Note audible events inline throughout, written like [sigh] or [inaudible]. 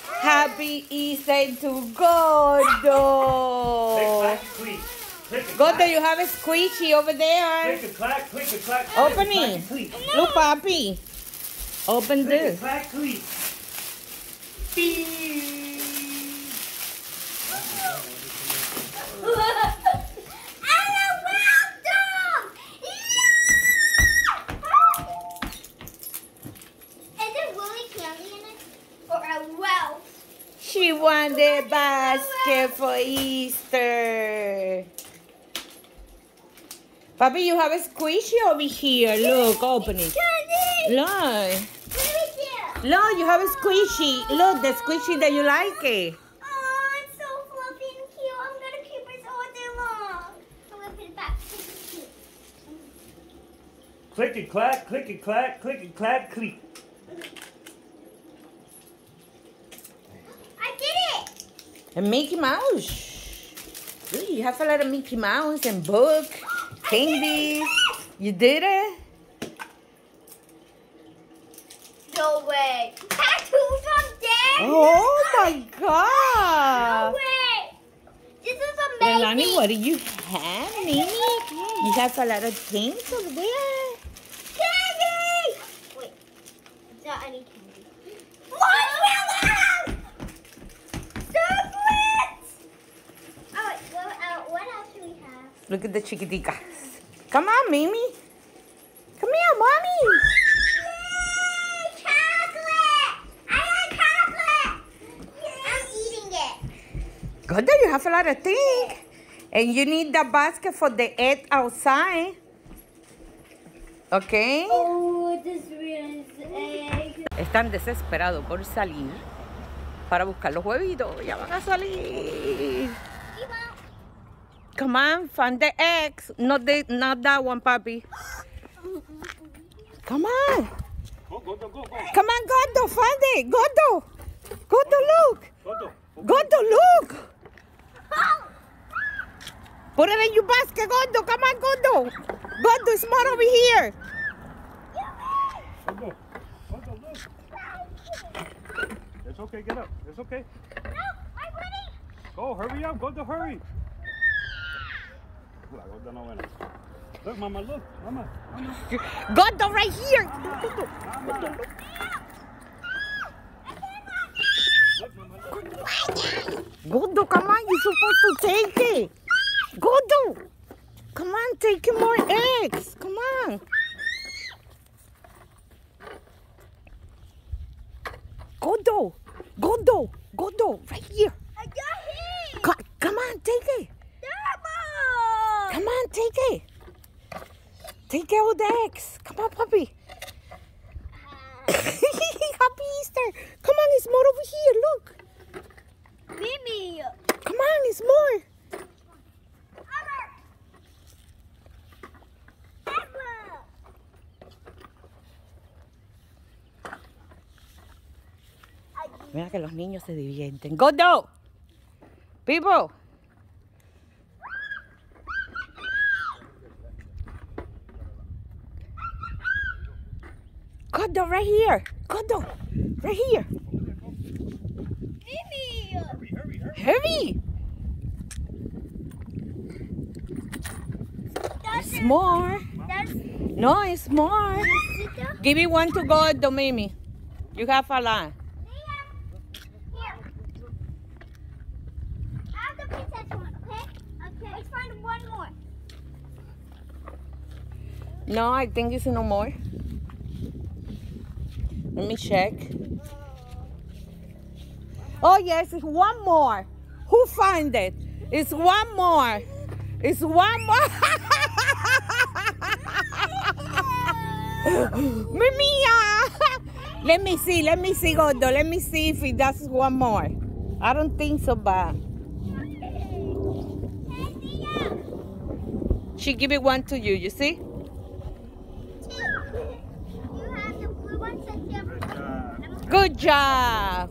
Happy Easter to Gordo. Click, click, Gordo, you have a squishy over there. Click, clack, click, clack. Open it. Look, Papi. Open Click, this. clack, click. She won the basket for Easter. Papi, you have a squishy over here. Look, open it. Look. Look, you have a squishy. Look, the squishy that you like it. Oh, it's so fluffy and cute. I'm gonna keep it all day long. I'm gonna put it back. Click it, clack, click it, clack, click it, clack, click. I did it. And Mickey Mouse. Ooh, you have a lot of Mickey Mouse and book, candy. You did it? No way. Tattoos on dead. Oh my god. No way. This is amazing. Leilani, what do you have, Mimi? You have a lot of things over there. Look at the chiquiticas. Come on, Mimi. Come here, mommy. Yay, chocolate! I got chocolate! I'm eating it. Good that you have a lot of things. And you need the basket for the egg outside. Okay? Oh, this is egg. Están desesperados por salir para buscar los huevitos. Ya van a salir. Come on, find the eggs. Not, the, not that one, papi. Come on. Go, go, go, go, go. Come on, Gordo, find it. Gordo. Gordo, look. Go, go. Gordo, look. Put it in your basket, Gordo. Come on, Gordo. Gordo, it's more over here. Look. It's okay, get up. It's okay. No, I'm ready. Go, hurry up. Go to hurry. Look, mama, look. Mama, mama. Gordo, right here. Gordo, Gordo, look. Look, mama, look. Gordo, come on. You're supposed to take it. Gordo. Come on, take more eggs. Come on. Gordo. Gordo. Gordo, right here. I got hit. Co- Come on, take it. Come on, take it. Take all the eggs. Come on, puppy. [laughs] Happy Easter. Come on, it's more over here. Look. Mimi. Come on, it's more. Mira que los niños se divierten. Gordo. People. Gordo, right here. Gordo, right here. Mimi. Hurry, hurry, hurry. Heavy. That's It's more. That's No, it's more. Give me one to Gordo, Mimi. You have a lot. Here. I have the princess one, okay? Okay. Let's find one more. No, I think it's no more. Let me check. Oh, yes, it's one more. Who find it? It's one more. It's one more. [laughs] Mimia! Uh, [laughs] let me see, let me see, Gordo. Let me see if it does one more. I don't think so, but she give it one to you, you see? Two. You have the blue one, since you have Good job.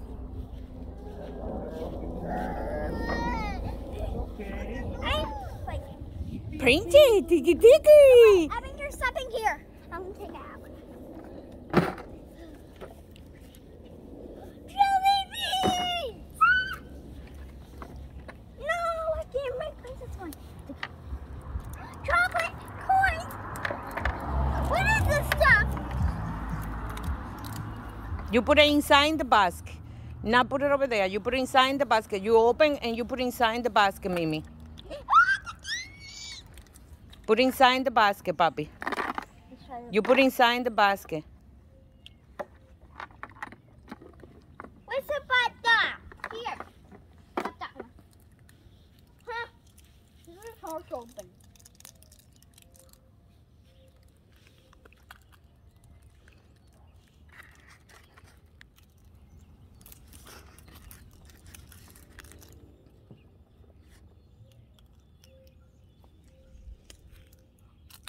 Print it, diggy diggy. I think there's something here. Put it inside the basket. Not put it over there. You put it inside the basket. You open and you put it inside the basket, Mimi. Put it inside the basket, papi. You put it inside the basket. Where's the butter? Here. Huh? This is open.